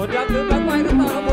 Oh, Dr. Buckwine, the father.